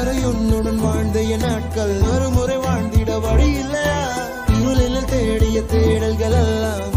வரை உன்னுடன் வாழ்ந்த என் நாட்கள். ஒரு முறை வாழ்ந்திட வழி இல்லையா? இருளில் தேடிய தேடல்கள் எல்லாம்